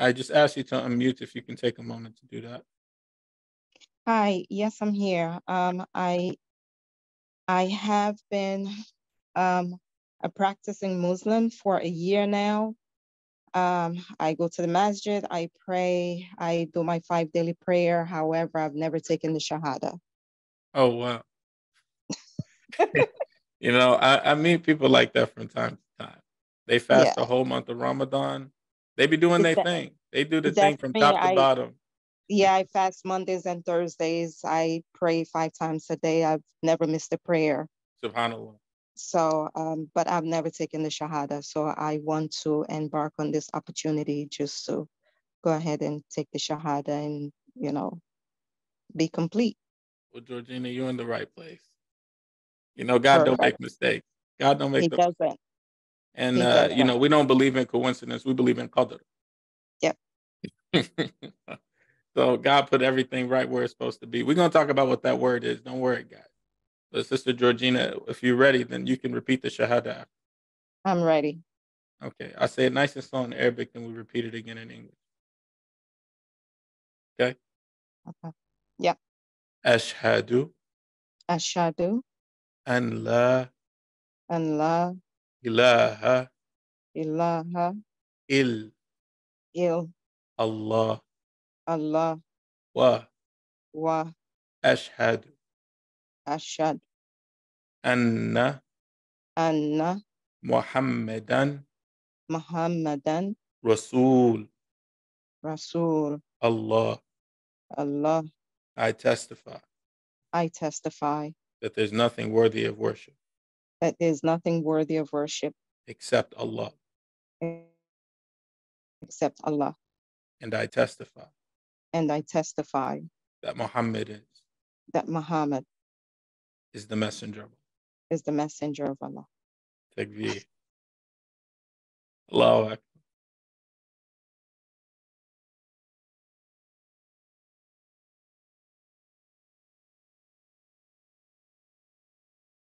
I just asked you to unmute if you can take a moment to do that. Hi, yes, I'm here. Um, I I have been um, a practicing Muslim for a year now. Um, I go to the masjid, I pray, I do my five daily prayer. However, I've never taken the Shahada. Oh wow. you know, I, I meet people like that from time to time. They fast Yeah. the whole month of Ramadan. They be doing their thing. They do the thing from top to I- bottom. Yeah, I fast Mondays and Thursdays. I pray five times a day. I've never missed a prayer. Subhanallah. So, um, but I've never taken the Shahada. So I want to embark on this opportunity just to go ahead and take the Shahada and, you know, be complete. Well, Georgina, you're in the right place. You know, God don't make mistakes. God don't make He doesn't. And uh, you know, we don't believe in coincidence. We believe in qadr. Yep. so God put everything right where it's supposed to be. We're gonna talk about what that word is. Don't worry, guys. But Sister Georgina, if you're ready, then you can repeat the shahada. I'm ready. Okay. I say it nice and slow in Arabic, and we repeat it again in English. Okay. Okay. Yeah. Ashhadu Ashadu an la an la ilaha ilaha il il Allah Allah wa wa ashhadu ashad anna anna Muhammadan Muhammadan Rasul Rasul Allah. Allah. I testify I testify that there's nothing worthy of worship that there's nothing worthy of worship except Allah. except Allah. And I testify And I testify that Muhammad is, that Muhammad is the messenger of is the messenger of Allah. Takbir. Allahu Akbar.